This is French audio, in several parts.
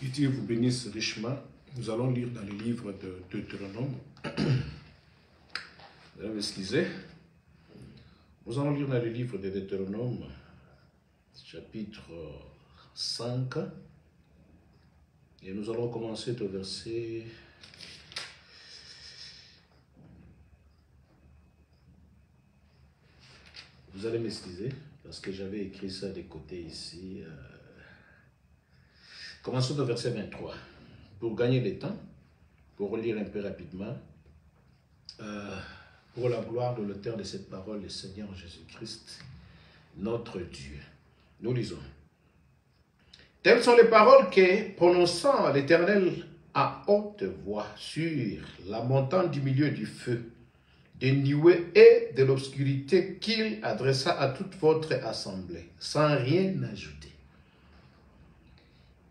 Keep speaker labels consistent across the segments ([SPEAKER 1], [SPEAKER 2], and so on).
[SPEAKER 1] Que Dieu vous bénisse richement. Nous allons lire dans le livre de Deutéronome. Vous allez m'excuser. Nous allons lire dans le livre de Deutéronome, chapitre 5. Et nous allons commencer au verset. Vous allez m'excuser parce que j'avais écrit ça des côtés ici. euh. Commençons au verset 23. Pour gagner le temps, pour lire un peu rapidement, euh, pour la gloire de l'auteur de cette parole, le Seigneur Jésus-Christ, notre Dieu. Nous lisons. Telles sont les paroles que, prononçant l'Éternel à haute voix sur la montagne du milieu du feu, des nuées et de l'obscurité qu'il adressa à toute votre assemblée, sans rien ajouter.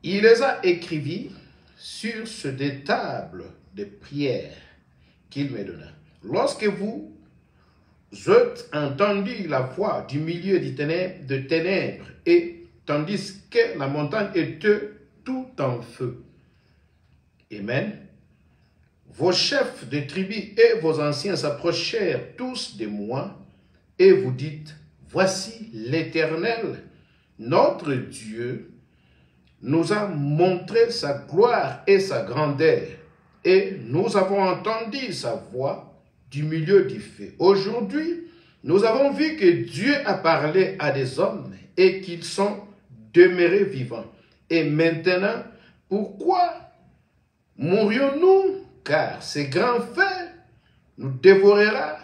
[SPEAKER 1] Il les a écrivis sur ce des tables de prière qu'il me donna. Lorsque vous êtes entendu la voix du milieu du ténèbre, de ténèbres, et tandis que la montagne était tout en feu. Amen. Vos chefs de tribus et vos anciens s'approchèrent tous de moi et vous dites, voici l'Éternel, notre Dieu, nous a montré sa gloire et sa grandeur, et nous avons entendu sa voix du milieu du feu. Aujourd'hui, nous avons vu que Dieu a parlé à des hommes et qu'ils sont demeurés vivants. Et maintenant, pourquoi mourions-nous Car ces grands faits nous dévorera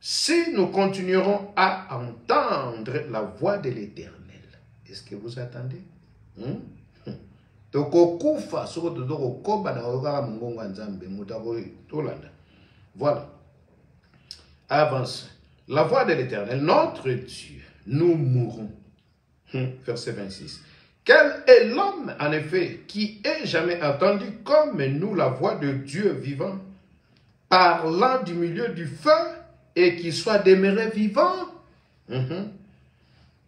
[SPEAKER 1] si nous continuerons à entendre la voix de l'Éternel. Est-ce que vous attendez? Hmm? Voilà. Avance. La voix de l'éternel notre dieu nous mourrons Hmm, verset 26 quel est l'homme en effet qui ait jamais entendu comme nous la voix de dieu vivant parlant du milieu du feu et qui soit demeuré vivant? Mhm.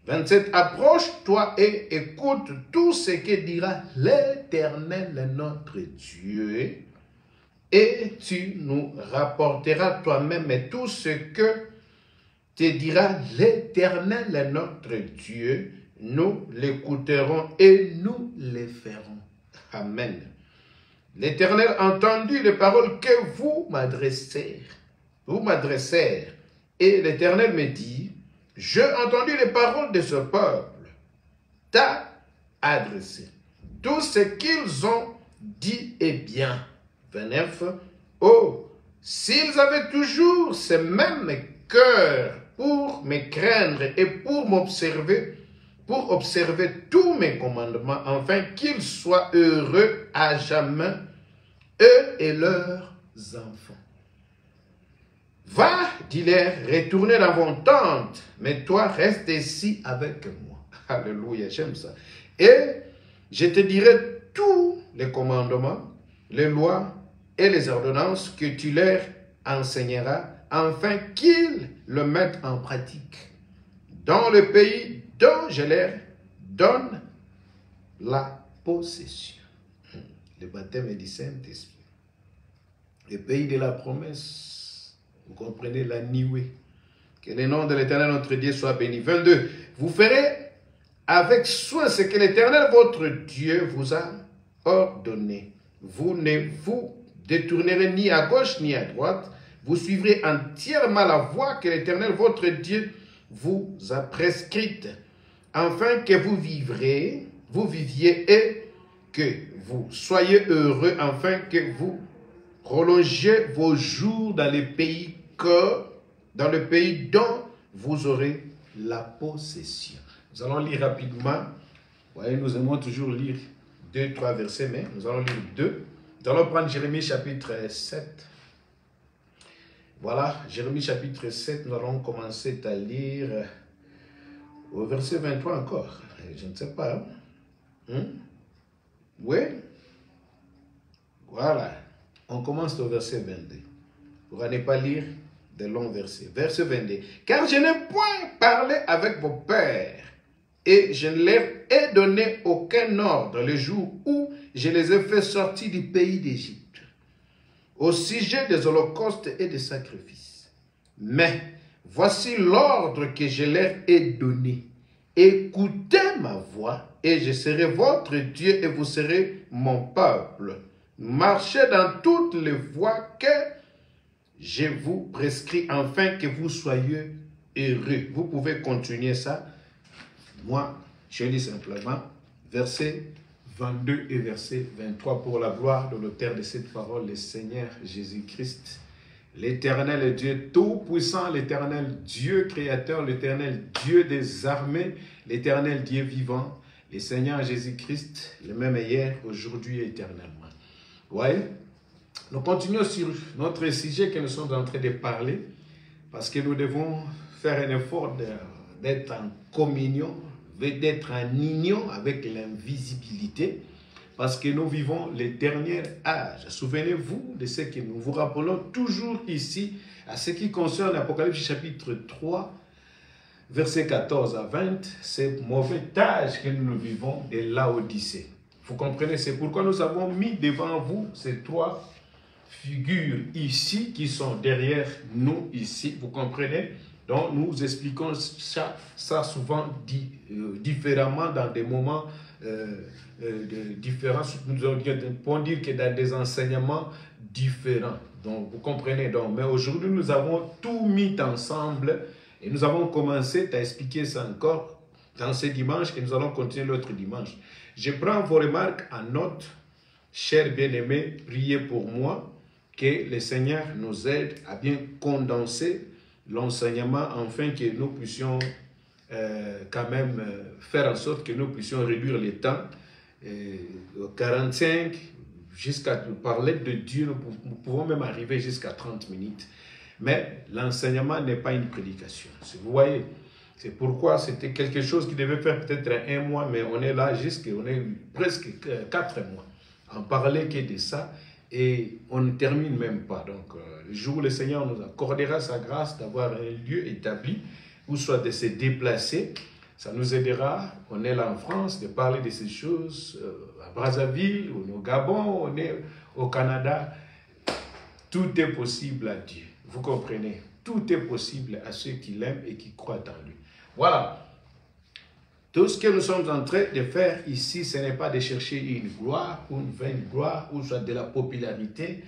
[SPEAKER 1] 27. Approche-toi et écoute tout ce que dira l'Éternel notre Dieu, et tu nous rapporteras toi-même tout ce que te dira l'Éternel notre Dieu. Nous l'écouterons et nous le ferons. Amen. L'Éternel entendit les paroles que vous m'adressez. Vous m'adressez. Et l'Éternel me dit, j'ai entendu les paroles de ce peuple, t'a adressé. Tout ce qu'ils ont dit est bien. 29. Oh, s'ils avaient toujours ce même cœur pour me craindre et pour m'observer, pour observer tous mes commandements, afin qu'ils soient heureux à jamais, eux et leurs enfants. Va, dis-leur, retournez dans vos tentes, mais toi reste ici avec moi. Alléluia, j'aime ça. Et je te dirai tous les commandements, les lois et les ordonnances que tu leur enseigneras, afin qu'ils le mettent en pratique dans le pays dont je leur donne la possession. Le baptême du Saint-Esprit. Le pays de la promesse. Vous comprenez la niouée. Que le nom de l'Éternel notre Dieu soit béni. 22. Vous ferez avec soin ce que l'Éternel votre Dieu vous a ordonné. Vous ne vous détournerez ni à gauche ni à droite. Vous suivrez entièrement la voie que l'Éternel votre Dieu vous a prescrite, afin que vous vivrez, vous viviez et que vous soyez heureux, afin que vous prolongiez vos jours dans le pays que, dans le pays dont vous aurez la possession. Nous allons lire rapidement. Vous voyez, nous aimons toujours lire deux, trois versets, mais nous allons lire deux. Nous allons prendre Jérémie chapitre 7. Voilà, Jérémie chapitre 7, nous allons commencer à lire au verset 23 encore. Je ne sais pas. hein? Hmm? Oui? Voilà. On commence au verset 22. Pour ne pas lire de longs versets. Verset 22. Car je n'ai point parlé avec vos pères et je ne leur ai donné aucun ordre le jour où je les ai fait sortir du pays d'Égypte, au sujet des holocaustes et des sacrifices. Mais voici l'ordre que je leur ai donné. Écoutez ma voix, et je serai votre Dieu, et vous serez mon peuple. Marchez dans toutes les voies que je vous prescris, afin que vous soyez heureux. Vous pouvez continuer ça. Moi, je lis simplement verset 22 et verset 23 pour la gloire de l'auteur de cette parole, le Seigneur Jésus-Christ, l'éternel Dieu tout-puissant, l'éternel Dieu créateur, l'éternel Dieu des armées, l'éternel Dieu vivant, le Seigneur Jésus-Christ, le même hier, aujourd'hui et éternellement. Voyez? Nous continuons sur notre sujet que nous sommes en train de parler, parce que nous devons faire un effort d'être en communion d'être en union avec l'invisibilité, parce que nous vivons les derniers âges. Souvenez-vous de ce que nous vous rappelons toujours ici, à ce qui concerne l'Apocalypse chapitre 3, verset 14 à 20, c'est mauvais âge que nous vivons de l'Odyssée. Vous comprenez, c'est pourquoi nous avons mis devant vous ces trois figures ici qui sont derrière nous ici. Vous comprenez? Donc nous expliquons ça, ça souvent euh, différemment dans des moments euh, euh, différents. Nous pouvons dire que dans des enseignements différents. Donc vous comprenez? Donc, mais aujourd'hui nous avons tout mis ensemble et nous avons commencé à expliquer ça encore dans ce dimanche et nous allons continuer l'autre dimanche. Je prends vos remarques en note. Chers bien-aimés, priez pour moi que le Seigneur nous aide à bien condenser l'enseignement afin que nous puissions euh, quand même euh, faire en sorte que nous puissions réduire les temps. 45 jusqu'à parler de Dieu, nous pouvons même arriver jusqu'à 30 minutes. Mais l'enseignement n'est pas une prédication. Vous voyez, c'est pourquoi c'était quelque chose qui devait faire peut-être un mois, mais on est là jusqu'à, on est presque quatre mois. En parler que de ça, et on ne termine même pas. Donc, euh, le jour où le Seigneur nous accordera sa grâce d'avoir un lieu établi, ou soit de se déplacer, ça nous aidera, on est là en France, de parler de ces choses euh, à Brazzaville, au Gabon, on est au Canada. Tout est possible à Dieu. Vous comprenez? Tout est possible à ceux qui l'aiment et qui croient en lui. Voilà. Tout ce que nous sommes en train de faire ici, ce n'est pas de chercher une gloire une vaine gloire ou soit de la popularité,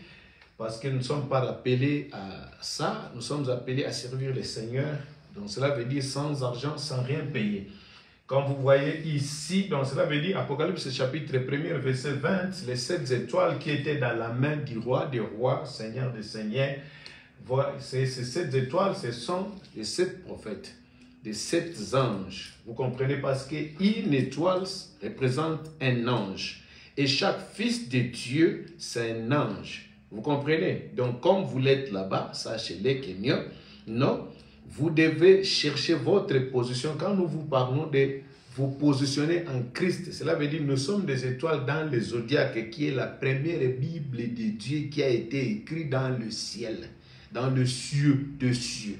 [SPEAKER 1] parce que nous ne sommes pas appelés à ça, nous sommes appelés à servir le Seigneur. Donc cela veut dire sans argent, sans rien payer. Comme vous voyez ici, donc cela veut dire Apocalypse chapitre 1 verset 20, les sept étoiles qui étaient dans la main du roi des rois, Seigneur des seigneurs. Ces sept étoiles, ce sont les sept prophètes de sept anges. Vous comprenez? Parce qu'une étoile représente un ange. Et chaque fils de Dieu, c'est un ange. Vous comprenez? Donc, comme vous l'êtes là-bas, sachez-le que non, vous devez chercher votre position. Quand nous vous parlons de vous positionner en Christ, cela veut dire nous sommes des étoiles dans le zodiaque, qui est la première Bible de Dieu qui a été écrite dans le ciel, dans le cieux de cieux.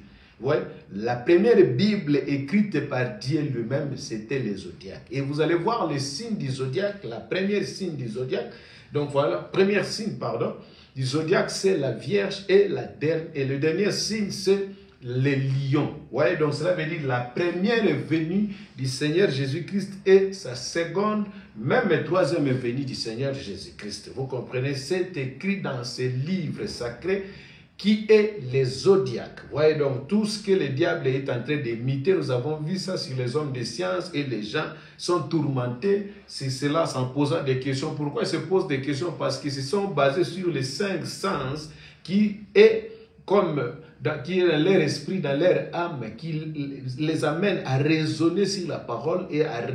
[SPEAKER 1] La première Bible écrite par Dieu lui-même, c'était les zodiaques. Et vous allez voir les signes du zodiaque, la première signe du zodiaque. Donc voilà, première signe, pardon, du zodiaque, c'est la Vierge et, la et le dernier signe, c'est les lions. Donc cela veut dire la première venue du Seigneur Jésus-Christ et sa seconde, même troisième venue du Seigneur Jésus-Christ. Vous comprenez, c'est écrit dans ces livres sacrés qui est les zodiaques. Voyez donc tout ce que le diable est en train d'imiter. Nous avons vu ça sur les hommes de science et les gens sont tourmentés. C'est cela en posant des questions. Pourquoi ils se posent des questions? Parce qu'ils se sont basés sur les cinq sens qui est comme dans, qui leur esprit, dans leur âme, qui les amène à raisonner sur la parole et à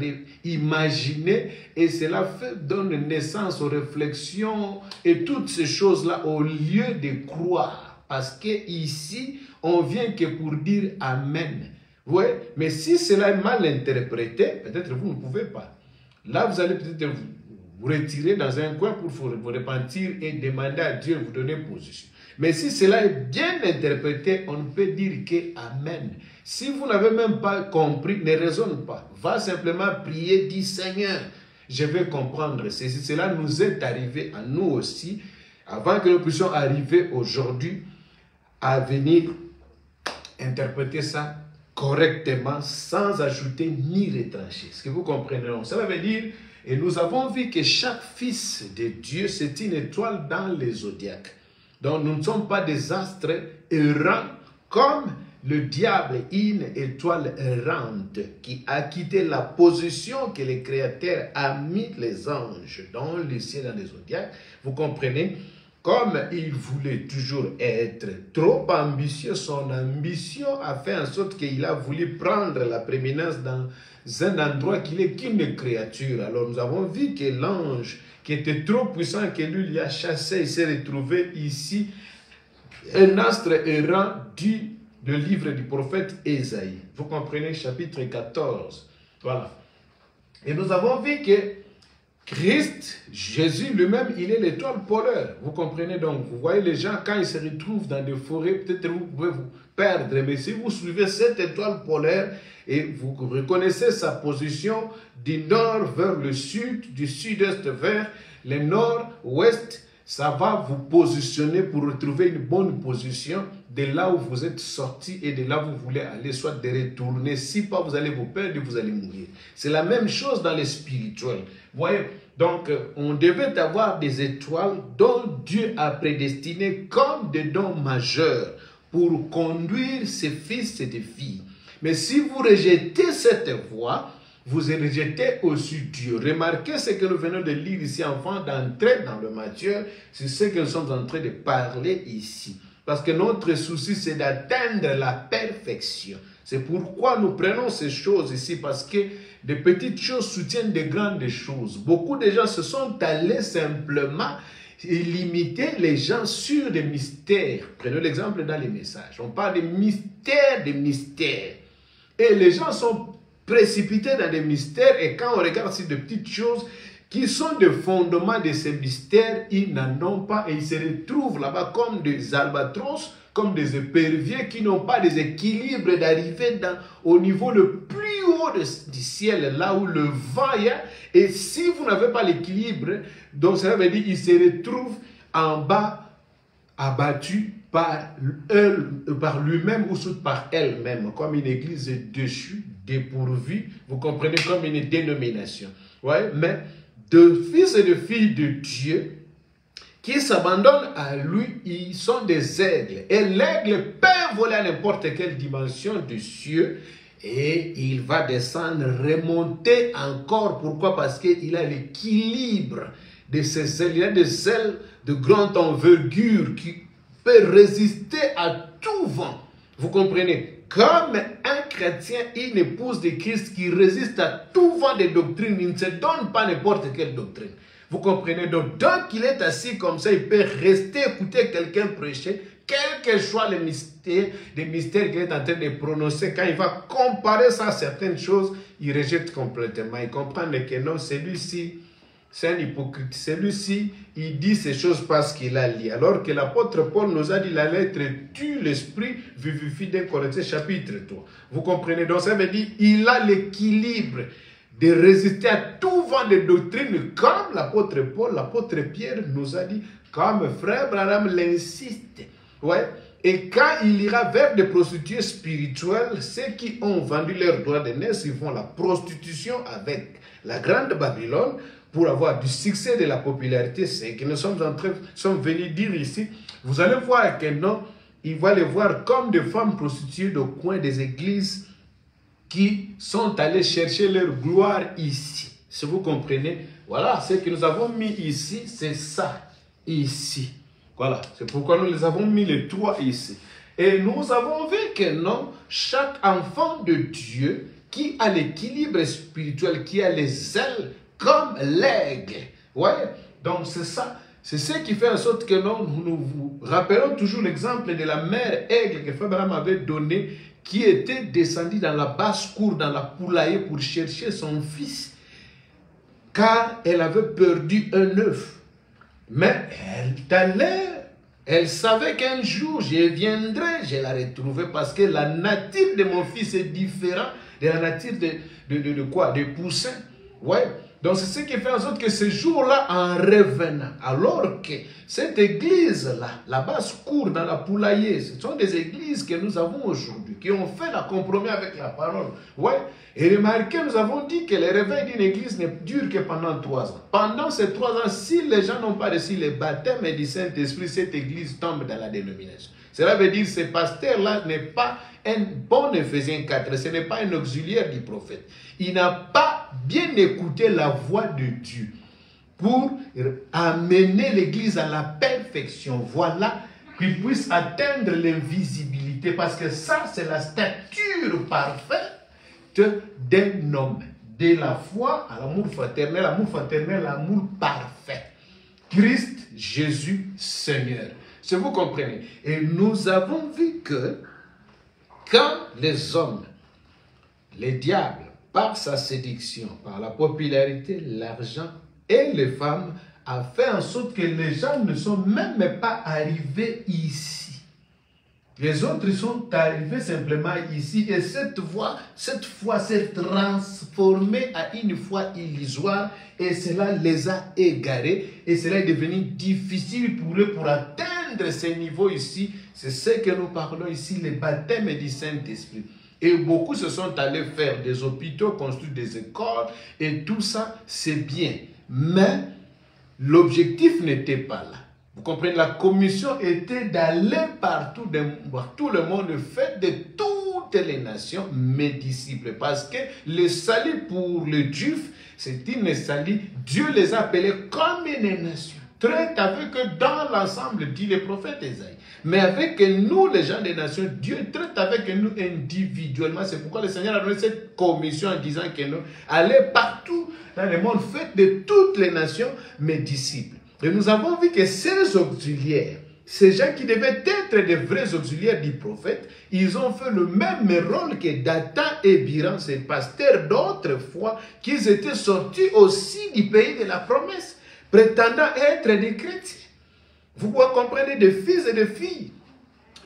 [SPEAKER 1] imaginer. Et cela donne naissance aux réflexions et toutes ces choses-là au lieu de croire. Parce que ici, on vient que pour dire Amen. Oui, mais si cela est mal interprété, peut-être vous ne pouvez pas. Là, vous allez peut-être vous, retirer dans un coin pour vous, repentir et demander à Dieu de vous donner position. Mais si cela est bien interprété, on ne peut dire que Amen. Si vous n'avez même pas compris, ne raisonne pas. Va simplement prier, dis Seigneur, je vais comprendre. Cela nous est arrivé à nous aussi, avant que nous puissions arriver aujourd'hui à venir interpréter ça correctement sans ajouter ni retrancher. Ce que vous comprenez? Donc, cela veut dire, et nous avons vu que chaque fils de Dieu, c'est une étoile dans les zodiaques. Donc nous ne sommes pas des astres errants comme le diable, une étoile errante qui a quitté la position que le Créateur a mis les anges dans le ciel, dans les zodiaques. Vous comprenez? Comme il voulait toujours être trop ambitieux, son ambition a fait en sorte qu'il a voulu prendre la prééminence dans un endroit qu'il est qu'une créature. Alors nous avons vu que l'ange, qui était trop puissant, que lui il a chassé, il s'est retrouvé ici, un astre errant du livre du prophète Esaïe. Vous comprenez, chapitre 14. Voilà. Et nous avons vu que Christ, Jésus lui-même, il est l'étoile polaire. Vous comprenez donc, vous voyez les gens, quand ils se retrouvent dans des forêts, peut-être vous pouvez vous perdre, mais si vous suivez cette étoile polaire et vous reconnaissez sa position du nord vers le sud, du sud-est vers le nord-ouest, ça va vous positionner pour retrouver une bonne position de là où vous êtes sorti et de là où vous voulez aller, soit de retourner. Si pas, vous allez vous perdre, vous allez mourir. C'est la même chose dans les spirituels. Voyez, donc on devait avoir des étoiles dont Dieu a prédestiné comme des dons majeurs pour conduire ses fils et ses filles. Mais si vous rejetez cette voie, vous rejetez aussi Dieu. Remarquez ce que nous venons de lire ici, enfant, d'entrer dans le matière. C'est ce que nous sommes en train de parler ici. Parce que notre souci, c'est d'atteindre la perfection. C'est pourquoi nous prenons ces choses ici, parce que des petites choses soutiennent de grandes choses. Beaucoup de gens se sont allés simplement limiter les gens sur des mystères. Prenons l'exemple dans les messages. On parle des mystères, des mystères. Et les gens sont précipités dans des mystères et quand on regarde ces de petites choses qui sont des fondements de ces mystères, ils n'en ont pas et ils se retrouvent là-bas comme des albatros, comme des éperviers qui n'ont pas des équilibres d'arriver au niveau le plus haut du ciel, là où le vent est. Et si vous n'avez pas l'équilibre, donc ça veut dire qu'ils se retrouvent en bas, abattus par, par lui-même ou par elle-même, comme une église déchue, dépourvue, vous comprenez, comme une dénomination. Ouais, mais de fils et de filles de Dieu qui s'abandonnent à lui, ils sont des aigles. Et l'aigle peut voler à n'importe quelle dimension du cieux et il va descendre, remonter encore. Pourquoi? Parce qu'il a l'équilibre de ses ailes. Il a des ailes de grande envergure qui peut résister à tout vent. Vous comprenez? Comme un chrétien, une épouse de Christ qui résiste à tout vent de doctrine, il ne se donne pas n'importe quelle doctrine. Vous comprenez Donc, tant qu'il est assis comme ça, il peut rester écouter quelqu'un prêcher, quel que soit le mystère, les mystères qu'il est en train de prononcer. Quand il va comparer ça à certaines choses, il rejette complètement. Il comprend que non, celui-ci, c'est un hypocrite. Celui-ci, il dit ces choses parce qu'il a lu. Alors que l'apôtre Paul nous a dit la lettre tue l'esprit, vivifie d'un Corinthiens chapitre 3. Vous comprenez? Donc ça veut dire il a l'équilibre de résister à tout vent de doctrine comme l'apôtre Paul, l'apôtre Pierre nous a dit, comme frère Branham l'insiste. Ouais. Et quand il ira vers des prostituées spirituelles, ceux qui ont vendu leur droit de naissance, ils font la prostitution avec la grande Babylone pour avoir du succès de la popularité, c'est que nous sommes sommes venus dire ici, vous allez voir que non, il va les voir comme des femmes prostituées au coin des églises qui sont allées chercher leur gloire ici. Si vous comprenez, voilà, ce que nous avons mis ici, c'est ça, ici. Voilà, c'est pourquoi nous les avons mis les trois ici. Et nous avons vu que non, chaque enfant de Dieu qui a l'équilibre spirituel, qui a les ailes comme l'aigle. Ouais, donc c'est ça. C'est ce qui fait en sorte que nous, nous vous rappelons toujours l'exemple de la mère aigle que Fabraham avait donné, qui était descendue dans la basse-cour, dans la poulailler pour chercher son fils, car elle avait perdu un œuf. Mais elle allait, elle savait qu'un jour je viendrai, je la retrouverai parce que la nature de mon fils est différente de la nature de, de, de, de quoi? De poussin. Ouais. Donc c'est ce qui fait en sorte que ce jour-là, en revenant, alors que cette église-là, la basse cour dans la poulailler, ce sont des églises que nous avons aujourd'hui, qui ont fait la compromis avec la parole. Ouais. Et remarquez, nous avons dit que le réveil d'une église ne dure que pendant trois ans. Pendant ces trois ans, si les gens n'ont pas reçu le baptême du Saint-Esprit, cette église tombe dans la dénomination. Cela veut dire que ce pasteur-là n'est pas un bon Ephésiens 4, ce n'est pas un auxiliaire du prophète. Il n'a pas bien écouté la voix de Dieu pour amener l'Église à la perfection. Voilà, qu'il puisse atteindre l'invisibilité, parce que ça, c'est la stature parfaite d'un homme. De la foi à l'amour fraternel, l'amour fraternel, l'amour parfait. Christ Jésus Seigneur. Si vous comprenez. Et nous avons vu que quand les hommes, les diables, par sa séduction, par la popularité, l'argent et les femmes, a fait en sorte que les gens ne sont même pas arrivés ici. Les autres sont arrivés simplement ici et cette voie, cette foi s'est transformée à une foi illusoire et cela les a égarés et cela est devenu difficile pour eux pour atteindre ces niveaux ici. C'est ce que nous parlons ici, le baptême du Saint-Esprit. Et beaucoup se sont allés faire des hôpitaux, construire des écoles et tout ça, c'est bien. Mais l'objectif n'était pas là. Vous comprenez, la commission était d'aller partout, de tout le monde, fait de toutes les nations, mes disciples. Parce que le salut pour les Juifs, c'est une salut, Dieu les a appelés comme une nation. Traite avec eux dans l'ensemble, dit le prophète Esaïe. Mais avec nous, les gens des nations, Dieu traite avec nous individuellement. C'est pourquoi le Seigneur a donné cette commission en disant que nous allez partout dans le monde, faites de toutes les nations mes disciples. Et nous avons vu que ces auxiliaires, ces gens qui devaient être des vrais auxiliaires du prophète, ils ont fait le même rôle que Dathan et Biran, ces pasteurs d'autrefois, qu'ils étaient sortis aussi du pays de la promesse, prétendant être des chrétiens. Vous comprenez des fils et des filles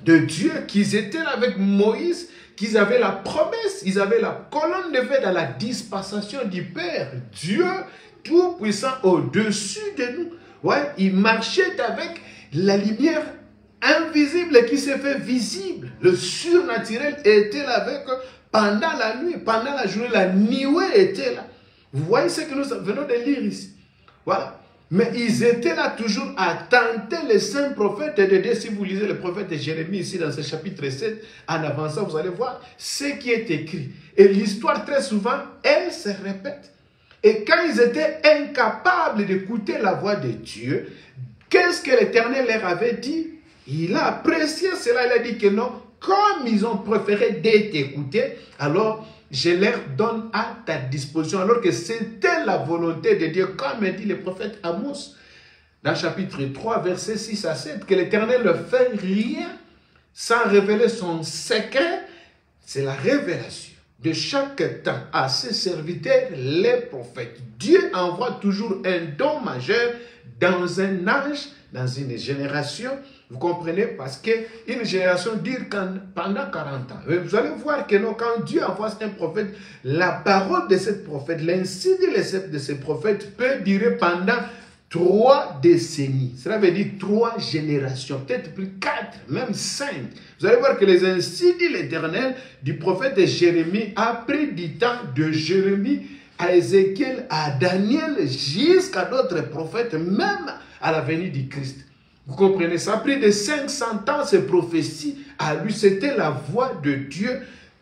[SPEAKER 1] de Dieu qui étaient avec Moïse, qu'ils avaient la promesse, ils avaient la colonne de feu dans la dispensation du Père. Dieu tout-puissant au-dessus de nous. Ouais, il marchait avec la lumière invisible qui s'est fait visible. Le surnaturel était là avec eux pendant la nuit, pendant la journée, la nuée était là. Vous voyez ce que nous venons de lire ici. Voilà. Mais ils étaient là toujours à tenter les saints prophètes de Dieu. Si vous lisez le prophète de Jérémie ici dans ce chapitre 7, en avançant, vous allez voir ce qui est écrit. Et l'histoire, très souvent, elle se répète. Et quand ils étaient incapables d'écouter la voix de Dieu, qu'est-ce que l'Éternel leur avait dit? Il a apprécié cela, il a dit que non, comme ils ont préféré d'être écoutés, alors je leur donne à ta disposition, alors que c'était la volonté de Dieu, comme dit le prophète Amos, dans chapitre 3, versets 6 à 7, que l'Éternel ne fait rien sans révéler son secret, c'est la révélation de chaque temps à ses serviteurs, les prophètes. Dieu envoie toujours un don majeur dans un âge, dans une génération. Vous comprenez? Parce qu'une génération dure pendant 40 ans. Vous allez voir que non, quand Dieu envoie un prophète, la parole de ce prophète, l'insigne de ce prophète peut durer pendant trois décennies. Cela veut dire trois générations, peut-être plus quatre, même cinq. Vous allez voir que les ainsi dit l'Éternel du prophète Jérémie a pris du temps de Jérémie à Ézéchiel, à Daniel, jusqu'à d'autres prophètes, même à la venue du Christ. Vous comprenez Ça? Pris de 500 ans, ces prophéties. À lui, c'était la voix de Dieu,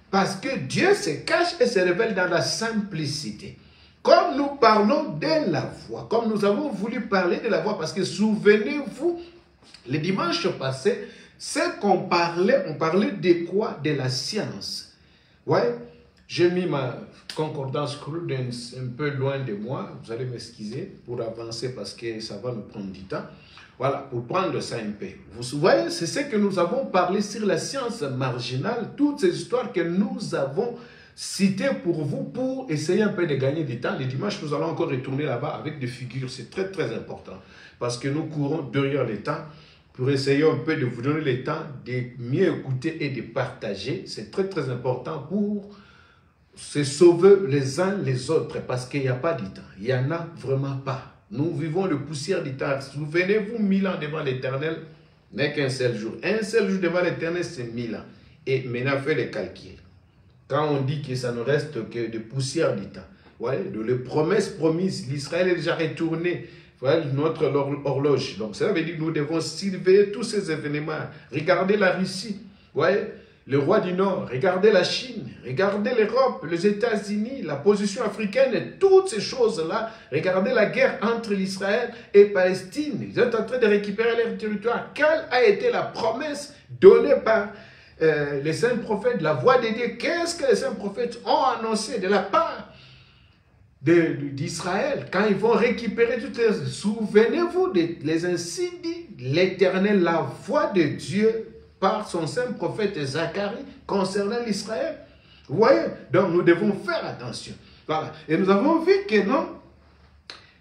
[SPEAKER 1] parce que Dieu se cache et se révèle dans la simplicité. Comme nous parlons de la voix, comme nous avons voulu parler de la voix, parce que souvenez-vous, le dimanche passé, c'est qu'on parlait, on parlait de quoi? De la science. Ouais, j'ai mis ma concordance Crudence un peu loin de moi, vous allez m'excuser pour avancer parce que ça va me prendre du temps. Voilà, pour prendre un peu. Vous voyez, c'est ce que nous avons parlé sur la science marginale, toutes ces histoires que nous avons cité pour vous pour essayer un peu de gagner du temps. Les dimanches, nous allons encore retourner là-bas avec des figures. C'est très, très important. Parce que nous courons derrière le temps pour essayer un peu de vous donner le temps de mieux écouter et de partager. C'est très, très important pour se sauver les uns les autres parce qu'il n'y a pas de temps. Il n'y en a vraiment pas. Nous vivons le poussière du. Souvenez-vous, mille ans devant l'éternel n'est qu'un seul jour. Un seul jour devant l'éternel, c'est mille ans. Et maintenant, faites les calculs. Quand on dit que ça ne reste que de poussière du temps, de les promesses promises, l'Israël est déjà retourné. Voilà notre horloge. Donc, ça veut dire que nous devons surveiller tous ces événements. Regardez la Russie. Ouais, le roi du Nord, regardez la Chine, regardez l'Europe, les États-Unis, la position africaine et toutes ces choses-là. Regardez la guerre entre l'Israël et Palestine. Ils sont en train de récupérer leur territoire. Quelle a été la promesse donnée par euh, les saints prophètes, la voix de Dieu? Qu'est-ce que les saints prophètes ont annoncé de la part d'Israël quand ils vont récupérer toutes les... Souvenez-vous des les l'Éternel, la voix de Dieu par son saint prophète Zacharie concernant l'Israël. Vous voyez? Donc nous devons faire attention. Voilà. Et nous avons vu que non,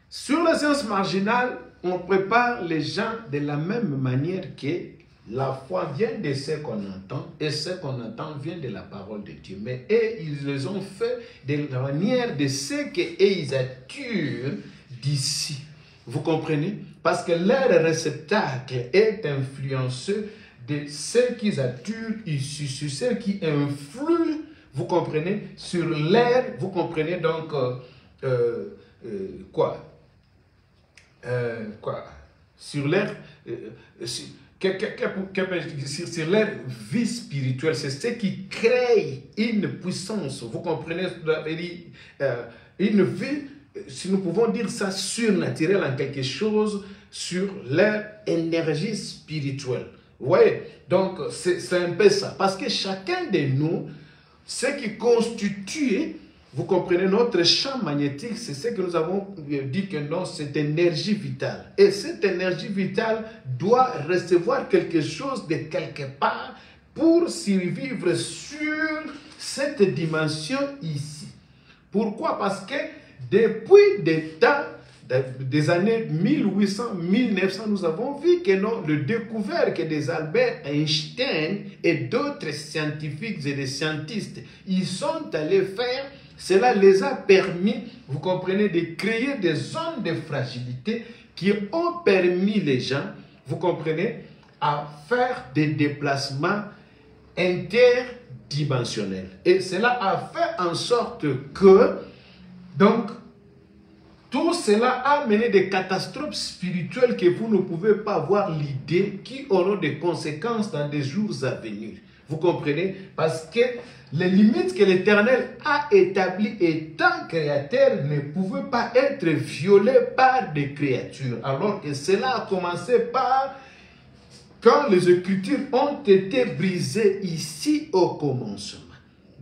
[SPEAKER 1] sur la science marginale, on prépare les gens de la même manière que la foi vient de ce qu'on entend et ce qu'on entend vient de la parole de Dieu. Mais eux, ils les ont fait de la manière de ce qu'ils attirent d'ici. Vous comprenez? Parce que leur réceptacle est influenceux de ce qu'ils attirent ici, sur ce qui influe, vous comprenez, sur l'air, vous comprenez donc euh, euh, euh, quoi? Quoi? Sur l'air, sur, sur l'air vie spirituelle, c'est ce qui crée une puissance, vous comprenez, une vie, si nous pouvons dire ça, surnaturelle en quelque chose, sur leur énergie spirituelle. Vous voyez Donc, c'est un peu ça. Parce que chacun de nous, ce qui constitue, vous comprenez, notre champ magnétique, c'est ce que nous avons dit que non, c'est énergie vitale. Et cette énergie vitale doit recevoir quelque chose de quelque part pour survivre sur cette dimension ici. Pourquoi? Parce que depuis des temps, des années 1800, 1900, nous avons vu que non, le découvert que des Albert Einstein et d'autres scientifiques et des scientistes, ils sont allés faire, cela les a permis, vous comprenez, de créer des zones de fragilité qui ont permis les gens, vous comprenez, à faire des déplacements interdimensionnels. Et cela a fait en sorte que, donc, tout cela a mené des catastrophes spirituelles que vous ne pouvez pas avoir l'idée qui auront des conséquences dans des jours à venir. Vous comprenez? Parce que les limites que l'Éternel a établies étant créateur ne pouvaient pas être violées par des créatures. Alors que cela a commencé par quand les Écritures ont été brisées ici au commencement.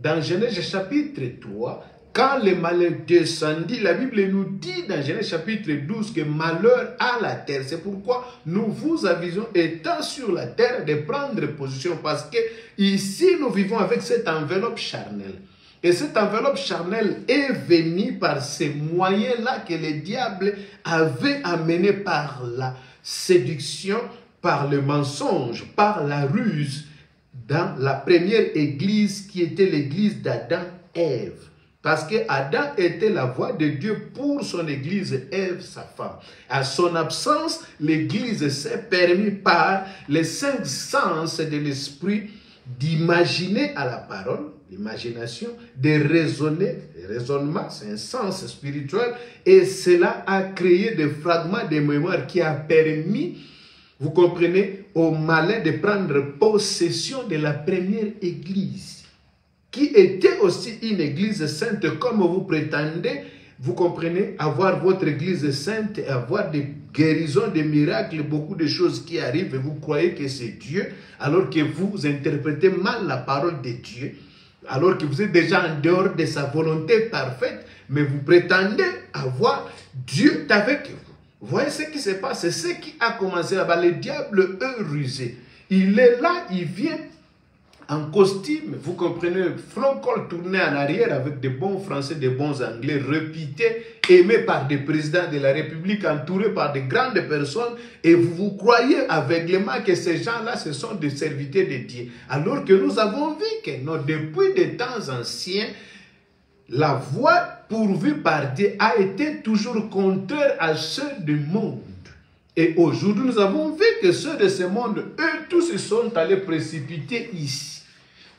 [SPEAKER 1] Dans Genèse chapitre 3, quand le malheur descendit, la Bible nous dit dans Genèse chapitre 12 que malheur à la terre. C'est pourquoi nous vous avisons, étant sur la terre, de prendre position. Parce que ici, nous vivons avec cette enveloppe charnelle. Et cette enveloppe charnelle est venue par ces moyens-là que le diable avait amenés par la séduction, par le mensonge, par la ruse, dans la première église qui était l'église d'Adam et Ève. Parce que Adam était la voix de Dieu pour son église, Ève, sa femme. À son absence, l'église s'est permis par les cinq sens de l'esprit d'imaginer à la parole, l'imagination, de raisonner. Le raisonnement, c'est un sens spirituel. Et cela a créé des fragments de mémoire qui a permis, vous comprenez, au malin de prendre possession de la première église qui était aussi une église sainte comme vous prétendez, vous comprenez, avoir votre église sainte, avoir des guérisons, des miracles, beaucoup de choses qui arrivent et vous croyez que c'est Dieu, alors que vous interprétez mal la parole de Dieu, alors que vous êtes déjà en dehors de sa volonté parfaite, mais vous prétendez avoir Dieu avec vous. Voyez ce qui se passe, c'est ce qui a commencé là-bas. Le diable est rusé. Il est là, il vient en costume, vous comprenez, front col tourné en arrière avec des bons français, des bons anglais, réputés, aimés par des présidents de la République, entourés par de grandes personnes, et vous vous croyez aveuglément que ces gens-là, ce sont des serviteurs de Dieu. Alors que nous avons vu que non, depuis des temps anciens, la voie pourvue par Dieu a été toujours contraire à ceux du monde. Et aujourd'hui, nous avons vu que ceux de ce monde, eux tous, sont allés précipiter ici.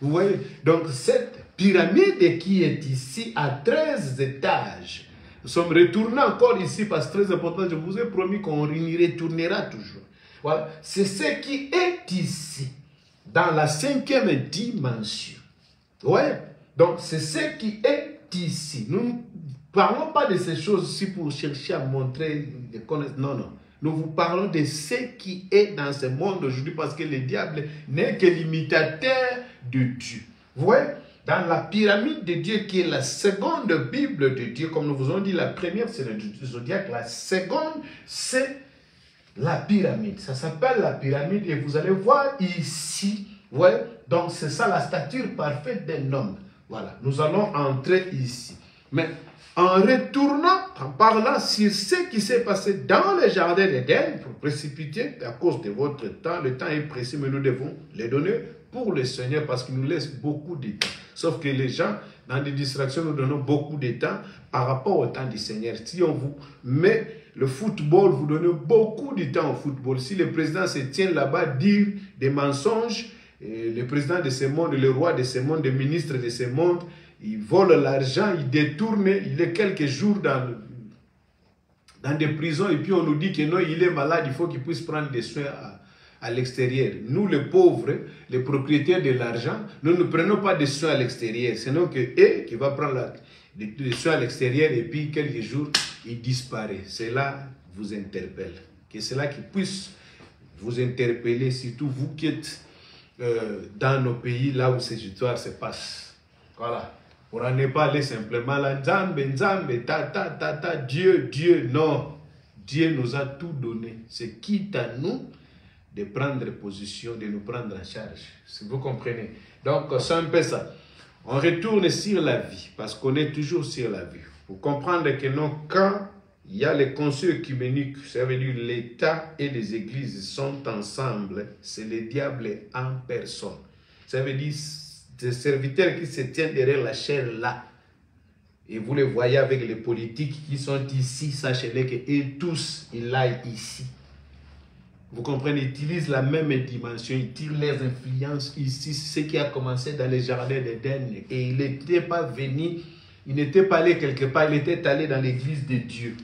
[SPEAKER 1] Vous voyez? Donc, cette pyramide qui est ici à 13 étages, nous sommes retournés encore ici parce que c'est très important. Je vous ai promis qu'on y retournera toujours. Voilà. C'est ce qui est ici, dans la cinquième dimension. Ouais. Donc, c'est ce qui est ici. Nous ne parlons pas de ces choses ici pour chercher à montrer des connaissances. Non, non. Nous vous parlons de ce qui est dans ce monde aujourd'hui parce que le diable n'est que l'imitateur de Dieu. Vous voyez Dans la pyramide de Dieu qui est la seconde Bible de Dieu, comme nous vous avons dit, la première c'est le zodiaque, la seconde c'est la pyramide. Ça s'appelle la pyramide et vous allez voir ici, voyez Donc c'est ça la stature parfaite d'un homme. Voilà, nous allons entrer ici. Mais en retournant, en parlant sur ce qui s'est passé dans le jardin d'Éden, pour précipiter, à cause de votre temps, le temps est précis, mais nous devons les donner pour le Seigneur parce qu'il nous laisse beaucoup de temps. Sauf que les gens, dans des distractions, nous donnons beaucoup de temps par rapport au temps du Seigneur. Si on vous met le football, vous donnez beaucoup de temps au football. Si le président se tient là-bas, dire des mensonges, le président de ce monde, le roi de ce monde, le ministre de ce monde, il vole l'argent, il détourne, il est quelques jours dans, dans des prisons et puis on nous dit que non, il est malade, il faut qu'il puisse prendre des soins à, l'extérieur. Nous, les pauvres, les propriétaires de l'argent, nous ne prenons pas des soins à l'extérieur, sinon que eux qui va prendre des soins à l'extérieur et puis quelques jours, il disparaît. Cela vous interpelle. Que cela qui puisse vous interpeller, surtout vous qui êtes euh, dans nos pays, là où ces histoires se passent. Voilà. Pour ne pas aller simplement là, Nzambe, Nzambe, ta, ta, ta, ta, Dieu, Dieu. Non. Dieu nous a tout donné. C'est quitte à nous de prendre position, de nous prendre en charge. Si vous comprenez. Donc, c'est un peu ça. On retourne sur la vie, parce qu'on est toujours sur la vie. Pour comprendre que non, quand il y a les conseils œcuméniques, ça veut dire l'État et les églises sont ensemble, c'est le diable en personne. Ça veut dire des serviteurs qui se tiennent derrière la chair là. Et vous les voyez avec les politiques qui sont ici, sachez-le qu'ils tous, ils aillent ici. Vous comprenez, ils utilisent la même dimension, ils tirent les influences ici, ce qui a commencé dans les jardins d'Éden. Et il n'était pas venu, il n'était pas allé quelque part, il était allé dans l'église de Dieu.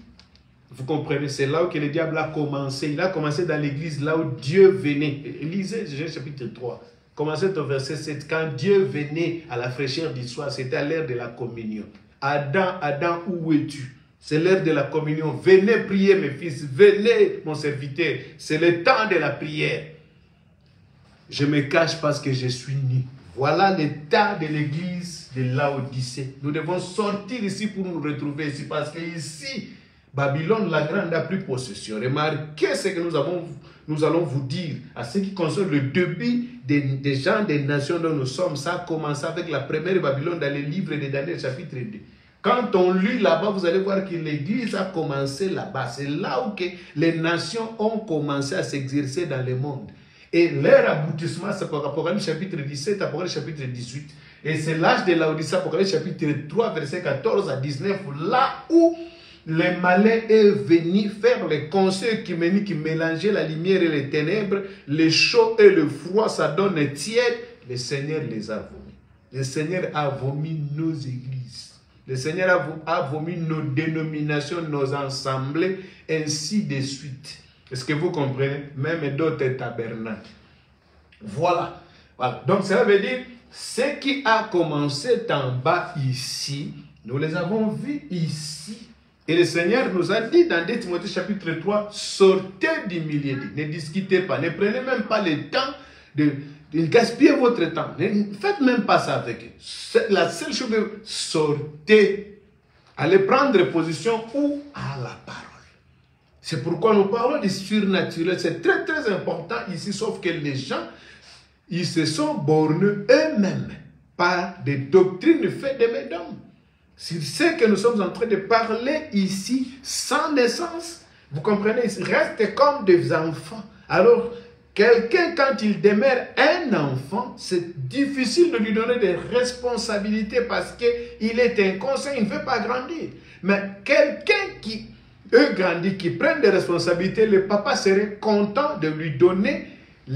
[SPEAKER 1] Vous comprenez, c'est là où que le diable a commencé. Il a commencé dans l'église, là où Dieu venait. Lisez Genèse chapitre 3. Commencez au verset 7. Quand Dieu venait à la fraîcheur du soir, c'était à l'heure de la communion. Adam, Adam, où es-tu? C'est l'heure de la communion. Venez prier, mes fils. Venez, mon serviteur. C'est le temps de la prière. Je me cache parce que je suis nu. Voilà l'état de l'église de Laodicée. Nous devons sortir ici pour nous retrouver ici parce que ici, Babylone la grande n'a plus possession. Remarquez ce que nous, avons, nous allons vous dire à ce qui concerne le début des, gens des nations dont nous sommes. Ça a commencé avec la première Babylone dans les livres de Daniel chapitre 2. Quand on lit là-bas, vous allez voir que l'Église a commencé là-bas. C'est là où les nations ont commencé à s'exercer dans le monde. Et leur aboutissement, c'est Apocalypse chapitre 17, Apocalypse chapitre 18. Et c'est l'âge de l'Odyssée, Apocalypse chapitre 3, verset 14 à 19, là où le malin est venu faire les conseils qui mélanger la lumière et les ténèbres, le chaud et le froid, ça donne tiède. Le Seigneur les a vomi. Le Seigneur a vomi nos églises. Le Seigneur a vomi nos dénominations, nos assemblées, ainsi de suite. Est-ce que vous comprenez? Même d'autres tabernacles. Voilà. voilà. Donc ça veut dire, ce qui a commencé en bas ici, nous les avons vus ici et le Seigneur nous a dit dans 2 Timothée chapitre 3, sortez du milieu, ne discutez pas, ne prenez même pas le temps de, gaspiller votre temps. Ne faites même pas ça avec eux. La seule chose, sortez, allez prendre position ou à la parole. C'est pourquoi nous parlons du surnaturel. C'est très très important ici, sauf que les gens, ils se sont bornés eux-mêmes par des doctrines faites de mesdames. C'est ce que nous sommes en train de parler ici, sans naissance, vous comprenez, ils restent comme des enfants. Alors, Quelqu'un, quand il demeure un enfant, c'est difficile de lui donner des responsabilités parce qu'il est inconscient, il ne veut pas grandir. Mais quelqu'un qui eux grandit, qui prennent des responsabilités, le papa serait content de lui donner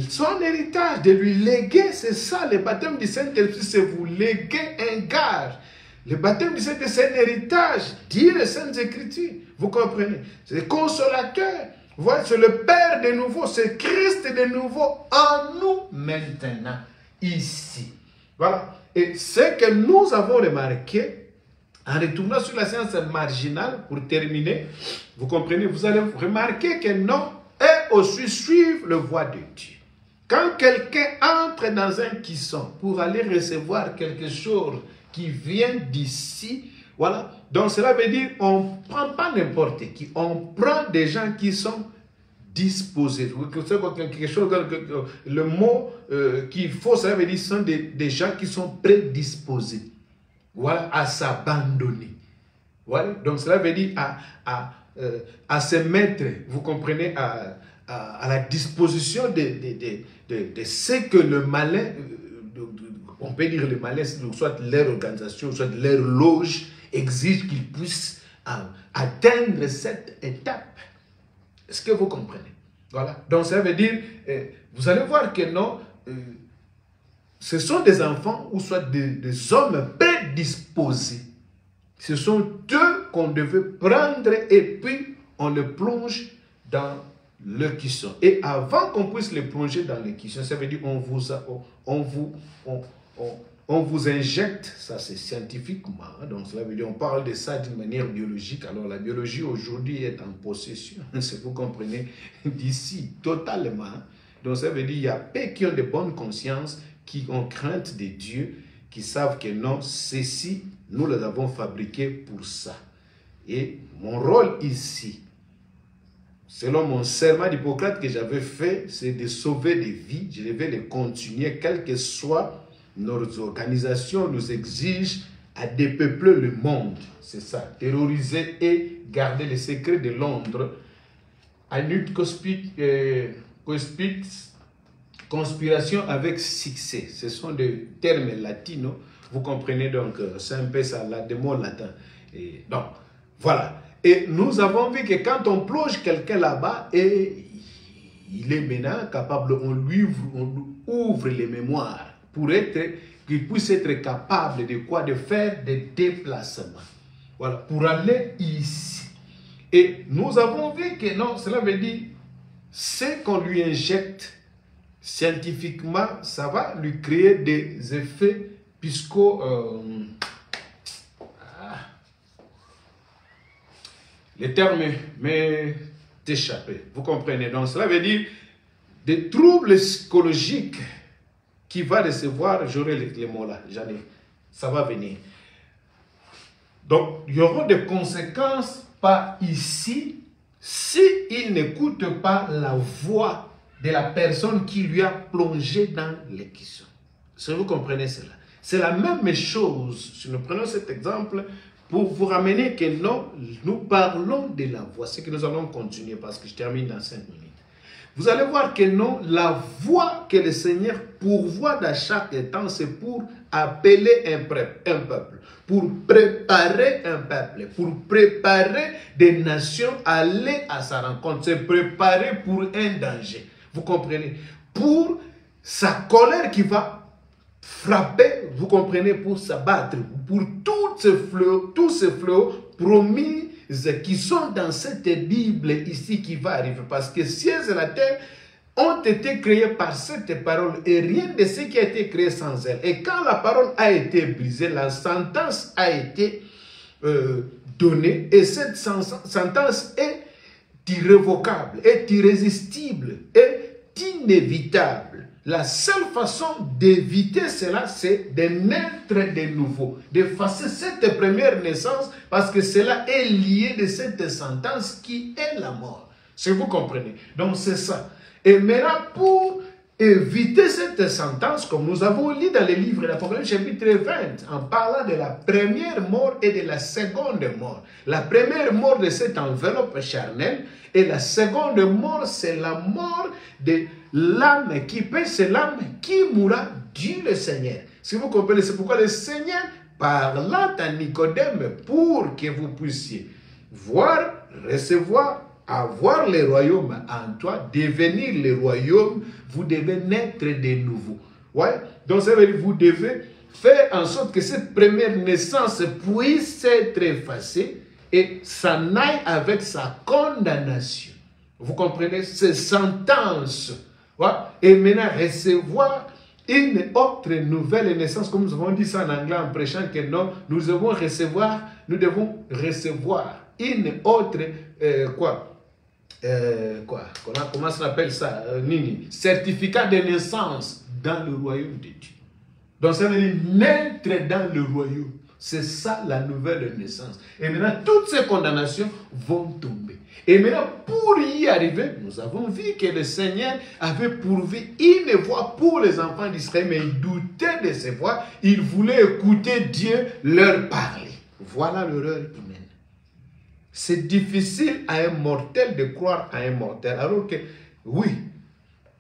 [SPEAKER 1] son héritage, de lui léguer. C'est ça, le baptême du Saint-Esprit, c'est vous léguer un gage. Le baptême du Saint-Esprit, c'est un héritage. Dit les Saintes Écritures. Vous comprenez? C'est consolateur. Voilà, c'est le Père de nouveau, c'est Christ de nouveau en nous maintenant, ici. Voilà. Et ce que nous avons remarqué, en retournant sur la science marginale, pour terminer, vous comprenez, vous allez remarquer que non, et aussi suivre le voie de Dieu. Quand quelqu'un entre dans un kisson pour aller recevoir quelque chose qui vient d'ici, voilà. Donc cela veut dire on ne prend pas n'importe qui, on prend des gens qui sont disposés. Quelque chose, le mot euh, qu'il faut, cela veut dire sont des, gens qui sont prédisposés voilà, à s'abandonner. Voilà. Donc cela veut dire à, à, euh, à se mettre, vous comprenez, à, à, la disposition de, de, de, de, ce que le malin, euh, on peut dire le malin, soit leur organisation, soit leur loge, exige qu'ils puissent atteindre cette étape. Est-ce que vous comprenez? Voilà. Donc ça veut dire, euh, vous allez voir que non, euh, ce sont des enfants ou soit des, hommes prédisposés. Ce sont eux qu'on devait prendre et puis on le plonge dans le cuisson. Et avant qu'on puisse le plonger dans le cuisson, ça veut dire on vous, on vous, vous injecte, ça c'est scientifiquement, hein, donc cela veut dire on parle de ça d'une manière biologique. Alors la biologie aujourd'hui est en possession, vous comprenez, d'ici totalement. Donc ça veut dire il y a peu qui ont de bonnes consciences, qui ont crainte de Dieu, qui savent que non, ceci, nous les avons fabriqués pour ça. Et mon rôle ici, selon mon serment d'Hippocrate que j'avais fait, c'est de sauver des vies. Je vais les continuer, quel que soit nos organisations nous exigent à dépeupler le monde. C'est ça, terroriser et garder les secrets de Londres. Anut Cospic, euh, conspiration avec succès. Ce sont des termes latinos. Vous comprenez donc, euh, c'est un peu ça, des mots latins. Et donc, voilà. Et nous avons vu que quand on plonge quelqu'un là-bas, et il est maintenant capable, on lui ouvre, les mémoires pour être, qu'il puisse être capable de quoi? De faire des déplacements. Voilà, pour aller ici. Et nous avons vu que non, cela veut dire, ce qu'on lui injecte scientifiquement, ça va lui créer des effets puisque euh, ah, les termes m'est échappé. Vous comprenez? Donc cela veut dire des troubles psychologiques qui va recevoir, j'aurai les, mots là, j'en ai, ça va venir. Donc, il y aura des conséquences pas ici si il n'écoute pas la voix de la personne qui lui a plongé dans l'équation. Si vous comprenez cela. C'est la même chose, si nous prenons cet exemple, pour vous ramener que non, nous parlons de la voix. C'est que nous allons continuer parce que je termine dans cinq minutes. Vous allez voir que non, la voie que le Seigneur pourvoit dans chaque temps, c'est pour appeler un, peuple, pour préparer un peuple, pour préparer des nations à aller à sa rencontre, c'est préparer pour un danger. Vous comprenez? Pour sa colère qui va frapper, vous comprenez, pour s'abattre, pour tous ces fléaux, tous ces fléaux promis qui sont dans cette Bible ici qui va arriver. Parce que cieux et la terre ont été créés par cette parole et rien de ce qui a été créé sans elle. Et quand la parole a été brisée, la sentence a été euh, donnée et cette sentence est irrévocable, est irrésistible, est inévitable. La seule façon d'éviter cela, c'est de naître de nouveau, d'effacer cette première naissance, parce que cela est lié de cette sentence qui est la mort. Si vous comprenez. Donc c'est ça. Et maintenant, pour éviter cette sentence, comme nous avons lu dans les livres de l'Apocalypse chapitre 20, en parlant de la première mort et de la seconde mort. La première mort de cette enveloppe charnelle et la seconde mort, c'est la mort de l'âme qui paie, c'est l'âme qui mourra, Dieu le Seigneur. Si vous comprenez, c'est pourquoi le Seigneur parla à Nicodème pour que vous puissiez voir, recevoir, avoir le royaume en toi, devenir le royaume, vous devez naître de nouveau. Ouais? Donc ça veut dire vous devez faire en sorte que cette première naissance puisse être effacée et s'en aille avec sa condamnation. Vous comprenez? Ces sentences. Ouais? Et maintenant recevoir une autre nouvelle naissance, comme nous avons dit ça en anglais en prêchant que non, nous devons recevoir, nous devons recevoir une autre, euh, quoi, euh, quoi, comment, comment ça appelle ça, euh, nini, certificat de naissance dans le royaume de Dieu. Donc ça veut dire naître dans le royaume. C'est ça la nouvelle naissance. Et maintenant, toutes ces condamnations vont tomber. Et maintenant, pour y arriver, nous avons vu que le Seigneur avait pourvu une voix pour les enfants d'Israël, mais ils doutaient de ces voix. Ils voulaient écouter Dieu leur parler. Voilà l'erreur humaine. C'est difficile à un mortel de croire à un mortel. Alors que, oui,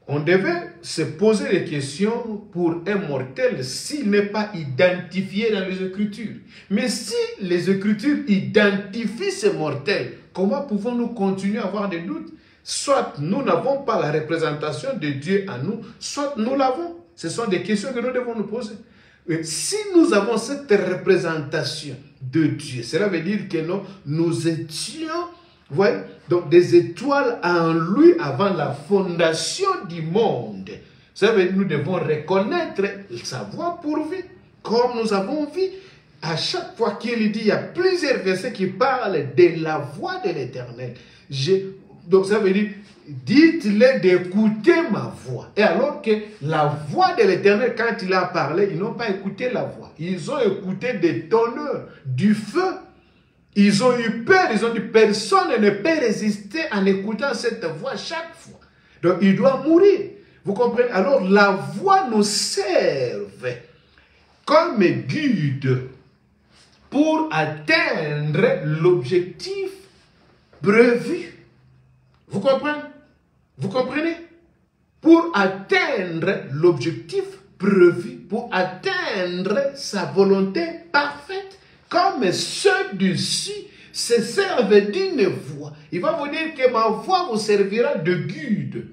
[SPEAKER 1] on devait se poser des questions pour un mortel s'il n'est pas identifié dans les Écritures. Mais si les Écritures identifient ce mortel, comment pouvons-nous continuer à avoir des doutes? Soit nous n'avons pas la représentation de Dieu en nous, soit nous l'avons. Ce sont des questions que nous devons nous poser. Si nous avons cette représentation de Dieu, cela veut dire que nous, nous étions voyez, donc des étoiles en lui avant la fondation du monde. Ça veut dire que nous devons reconnaître sa voix pourvue, comme nous avons vu. À chaque fois qu'il dit, il y a plusieurs versets qui parlent de la voix de l'éternel. Donc ça veut dire, dites-le d'écouter ma voix. Et alors que la voix de l'éternel, quand il a parlé, ils n'ont pas écouté la voix. Ils ont écouté des tonneurs, du feu. Ils ont eu peur, ils ont dit, personne ne peut résister en écoutant cette voix chaque fois. Donc il doit mourir. Vous comprenez? Alors la voix nous serve comme guide pour atteindre l'objectif prévu. Vous comprenez? Vous comprenez? Pour atteindre l'objectif prévu, pour atteindre sa volonté parfaite, comme ceux du-ci se servent d'une voix. Il va vous dire que ma voix vous servira de guide.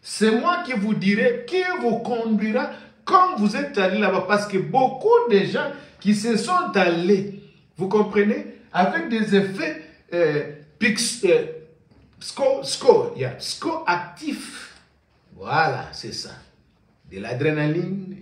[SPEAKER 1] C'est moi qui vous dirai, qui vous conduira quand vous êtes allé là-bas. Parce que beaucoup de gens qui se sont allés, vous comprenez, avec des effets euh, pix, euh, sco, sco, yeah, sco actif. Voilà, c'est ça. De l'adrénaline,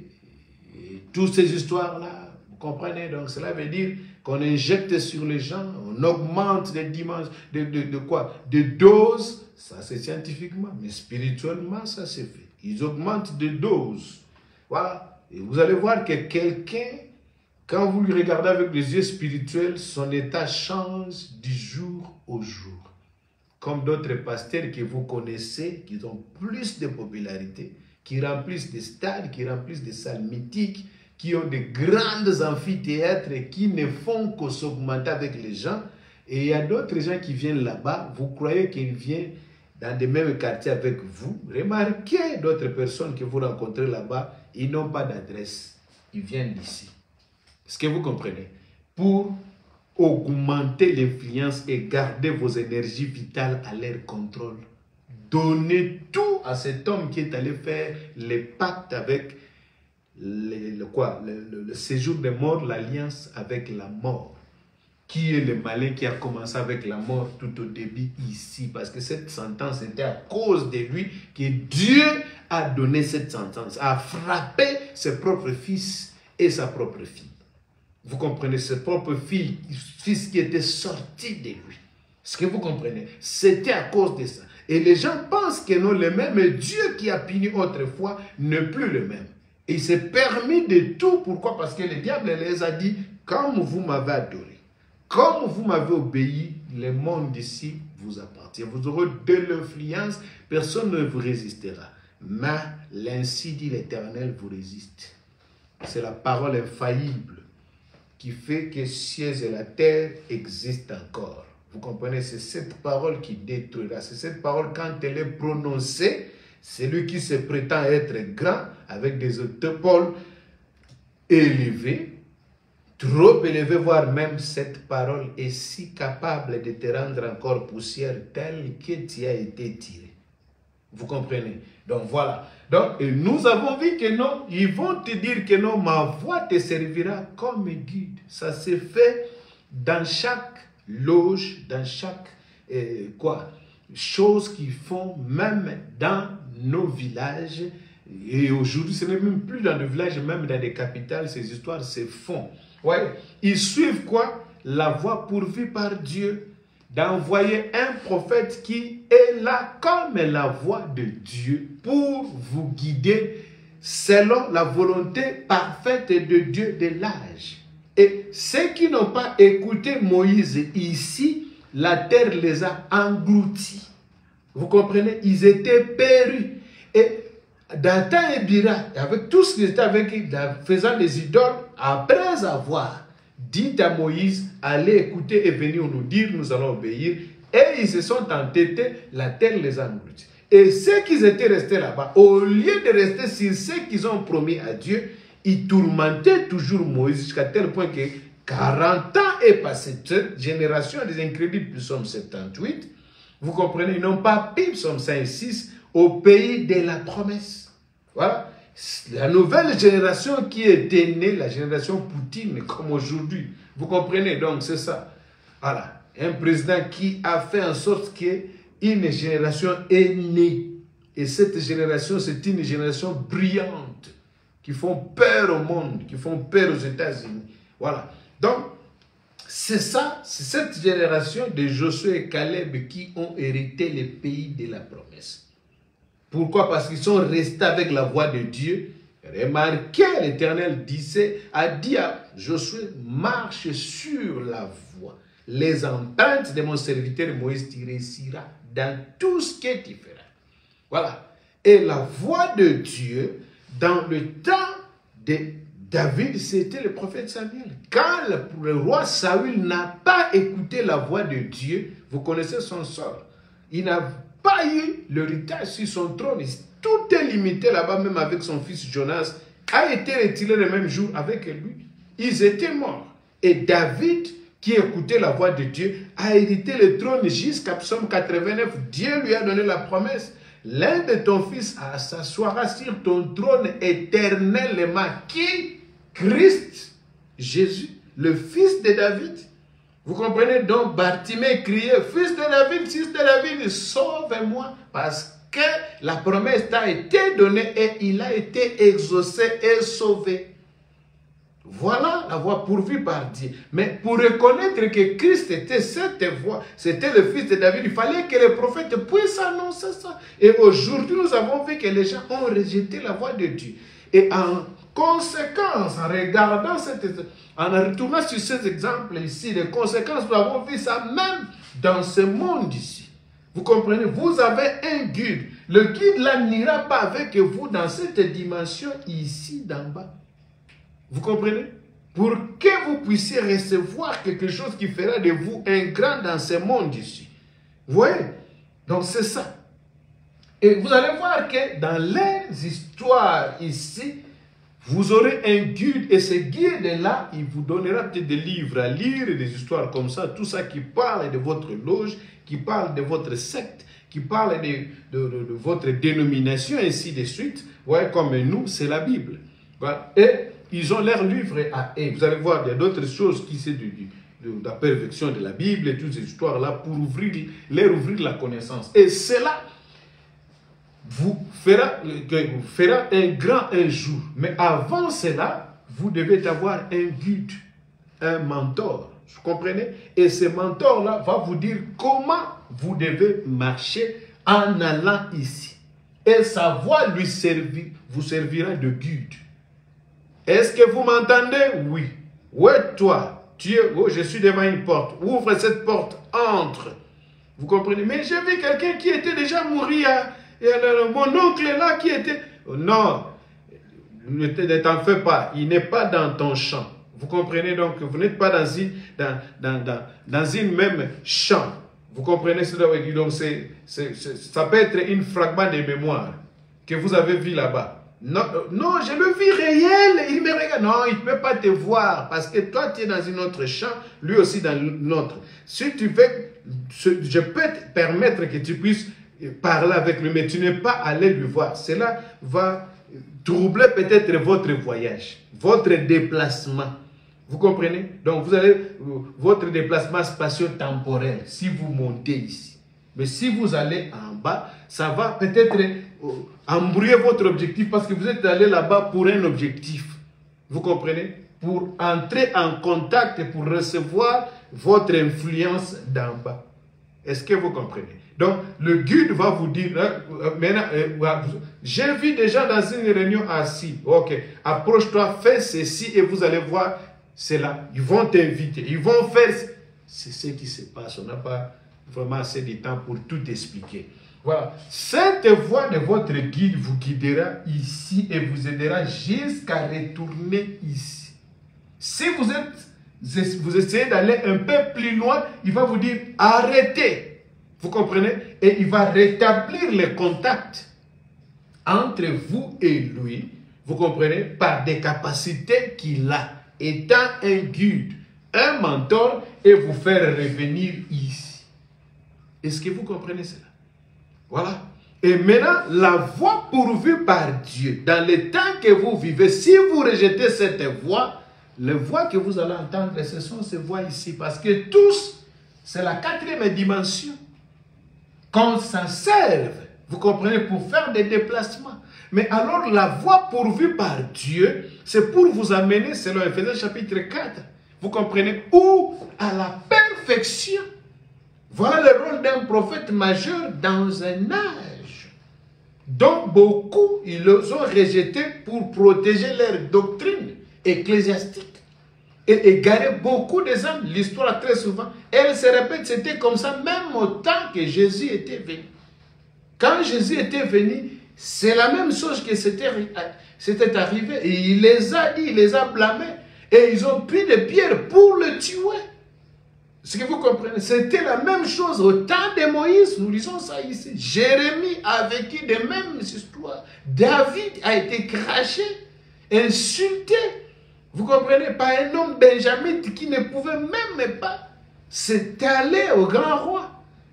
[SPEAKER 1] toutes ces histoires-là, vous comprenez? Donc cela veut dire qu'on injecte sur les gens, on augmente des dimensions, de, de, de quoi? De doses, ça c'est scientifiquement, mais spirituellement, ça c'est fait. Ils augmentent de doses. Voilà. Et vous allez voir que quelqu'un, quand vous lui regardez avec les yeux spirituels, son état change du jour au jour. Comme d'autres pasteurs que vous connaissez, qui ont plus de popularité, qui remplissent des stades, qui remplissent des salles mythiques, qui ont de grandes amphithéâtres et qui ne font que s'augmenter avec les gens. Et il y a d'autres gens qui viennent là-bas, vous croyez qu'ils viennent dans les mêmes quartiers avec vous? Remarquez d'autres personnes que vous rencontrez là-bas, ils n'ont pas d'adresse, ils viennent d'ici. Est-ce que vous comprenez? Pour augmenter l'influence et garder vos énergies vitales à leur contrôle. Donnez tout à cet homme qui est allé faire les pactes avec le, quoi, le, séjour des morts, l'alliance avec la mort. Qui est le malin qui a commencé avec la mort tout au début ici? Parce que cette sentence était à cause de lui que Dieu a donné cette sentence, a frappé ses propres fils et sa propre fille. Vous comprenez, ses propres fils, fils qui était sorti de lui. Ce que vous comprenez, c'était à cause de ça. Et les gens pensent que non, le même Dieu qui a puni autrefois n'est plus le même. Et il s'est permis de tout. Pourquoi? Parce que le diable les a dit, comme vous m'avez adoré, comme vous m'avez obéi, le monde ici vous appartient. Vous aurez de l'influence, personne ne vous résistera. mais l'ainsi dit l'Éternel vous résiste. C'est la parole infaillible qui fait que cieux et la terre existent encore. Vous comprenez, c'est cette parole qui détruira. C'est cette parole, quand elle est prononcée, celui qui se prétend être grand, avec des épaules élevées, trop élevées, voire même cette parole est si capable de te rendre encore poussière telle que tu as été tiré. Vous comprenez? Donc voilà. Donc nous avons vu que non, ils vont te dire que non, ma voix te servira comme guide. Ça se fait dans chaque loge, dans chaque euh, quoi, chose qu'ils font même dans nos villages. Et aujourd'hui, ce n'est même plus dans les villages, même dans les capitales, ces histoires se font. Ouais. Ils suivent quoi? La voie pourvue par Dieu d'envoyer un prophète qui est là comme la voix de Dieu pour vous guider selon la volonté parfaite de Dieu de l'âge. Et ceux qui n'ont pas écouté Moïse ici, la terre les a engloutis. Vous comprenez? Ils étaient perdus. Et Dathan et Bira, avec tout ce qu'ils étaient avec faisant des idoles, après avoir dit à Moïse, allez écouter et venir nous dire, nous allons obéir. Et ils se sont entêtés, la terre les a engloutis. Et ceux qui étaient restés là-bas, au lieu de rester sur ce qu'ils ont promis à Dieu, ils tourmentaient toujours Moïse jusqu'à tel point que 40 ans est passé. Cette génération des incrédibles, psaume 78, vous comprenez, ils n'ont pas pris psaume 5 au pays de la promesse. Voilà. La nouvelle génération qui était née, la génération Poutine, comme aujourd'hui. Vous comprenez Donc, c'est ça. Voilà. Un président qui a fait en sorte qu'une génération est née. Et cette génération, c'est une génération brillante, qui font peur au monde, qui font peur aux États-Unis. Voilà. Donc, c'est ça, c'est cette génération de Josué et Caleb qui ont hérité le pays de la promesse. Pourquoi? Parce qu'ils sont restés avec la voix de Dieu. Remarquez, l'Éternel a dit à Josué, marche sur la voie. Les empreintes de mon serviteur Moïse, tu réussiras dans tout ce que tu feras. Voilà. Et la voix de Dieu, dans le temps de David, c'était le prophète Samuel. Quand le, roi Saül n'a pas écouté la voix de Dieu, vous connaissez son sort. Il n'a pas eu l'héritage sur son trône. Tout est limité là-bas, même avec son fils Jonas, a été retiré le même jour avec lui. Ils étaient morts. Et David, qui écoutait la voix de Dieu, a hérité le trône jusqu'à Psaume 89. Dieu lui a donné la promesse. L'un de ton fils s'assoira sur ton trône éternellement. Qui? Christ, Jésus, le fils de David. Vous comprenez donc, Bartimée criait, fils de David, fils de David, sauve-moi, parce que la promesse t'a été donnée et il a été exaucé et sauvé. Voilà la voix pourvue par Dieu. Mais pour reconnaître que Christ était cette voix, c'était le fils de David, il fallait que les prophètes puissent annoncer ça. Et aujourd'hui, nous avons vu que les gens ont rejeté la voix de Dieu. Et en conséquence, en regardant cette, en retournant sur ces exemples ici, les conséquences, nous avons vu ça même dans ce monde ici. Vous comprenez? Vous avez un guide. Le guide là n'ira pas avec vous dans cette dimension ici d'en bas. Vous comprenez? Pour que vous puissiez recevoir quelque chose qui fera de vous un grand dans ce monde ici. Vous voyez? Donc c'est ça. Et vous allez voir que dans les histoires ici, vous aurez un guide et ce guide-là, il vous donnera peut-être des livres à lire, des histoires comme ça, tout ça qui parle de votre loge, qui parle de votre secte, qui parle de, votre dénomination, ainsi de suite. Vous voyez, comme nous, c'est la Bible. Et ils ont leurs livres à eux. Vous allez voir, il y a d'autres choses qui c'est de, la perfection de la Bible et toutes ces histoires-là pour ouvrir, leur ouvrir la connaissance. Et cela vous fera, vous fera un grand un jour. Mais avant cela, vous devez avoir un guide, un mentor. Vous comprenez? Et ce mentor-là va vous dire comment vous devez marcher en allant ici. Et sa voix lui vous servira de guide. Est-ce que vous m'entendez? Oui. Est toi? Tu es, oh, je suis devant une porte. Ouvre cette porte, entre. Vous comprenez? Mais j'ai vu quelqu'un qui était déjà mort Et mon oncle est là qui était... Non, ne t'en fais pas. Il n'est pas dans ton champ. Vous comprenez donc, vous n'êtes pas dans une, dans, même champ. Vous comprenez ce que je dire? Donc, c'est, ça peut être un fragment de mémoire que vous avez vu là-bas. Non, non, je le vis réel. Il me regarde. Non, il ne peut pas te voir parce que toi, tu es dans une autre champ, lui aussi dans l'autre. Si tu veux, je peux te permettre que tu puisses parler avec lui, mais tu n'es pas allé lui voir. Cela va troubler peut-être votre voyage, votre déplacement. Vous comprenez? Donc, vous allez, votre déplacement spatio-temporel, si vous montez ici. Mais si vous allez en bas, ça va peut-être euh, embrouiller votre objectif parce que vous êtes allé là-bas pour un objectif. Vous comprenez? Pour entrer en contact et pour recevoir votre influence d'en bas. Est-ce que vous comprenez? Donc, le guide va vous dire, euh, maintenant, euh, j'ai vu des gens dans une réunion assis. Ok, approche-toi, fais ceci et vous allez voir, c'est là. Ils vont t'inviter, ils vont faire. C'est ce qui se passe. On n'a pas vraiment assez de temps pour tout expliquer. Voilà. Cette voix de votre guide vous guidera ici et vous aidera jusqu'à retourner ici. Si vous êtes, vous essayez d'aller un peu plus loin, il va vous dire arrêtez. Vous comprenez? Et il va rétablir les contacts entre vous et lui. Vous comprenez Par des capacités qu'il a, étant un guide, un mentor, et vous faire revenir ici. Est-ce que vous comprenez cela? Voilà. Et maintenant, la voie pourvue par Dieu, dans le temps que vous vivez, si vous rejetez cette voie, les voix que vous allez entendre, ce sont ces voix ici. Parce que tous, c'est la quatrième dimension. Qu'on s'en serve, vous comprenez, pour faire des déplacements. Mais alors, la voie pourvue par Dieu, c'est pour vous amener, selon Ephésiens chapitre 4, vous comprenez, où? À la perfection voilà le rôle d'un prophète majeur dans un âge dont beaucoup ils ont rejeté pour protéger leur doctrine ecclésiastique et égarer beaucoup des hommes. L'histoire très souvent, elle se répète, c'était comme ça même au temps que Jésus était venu. Quand Jésus était venu, c'est la même chose que c'était arrivé. Et il les a dit, il les a blâmés. Et ils ont pris des pierres pour le tuer. Ce que vous comprenez, c'était la même chose au temps de Moïse. Nous lisons ça ici. Jérémie a vécu les mêmes histoires. David a été craché, insulté. Vous comprenez Par un homme Benjamin qui ne pouvait même pas s'étaler au grand roi.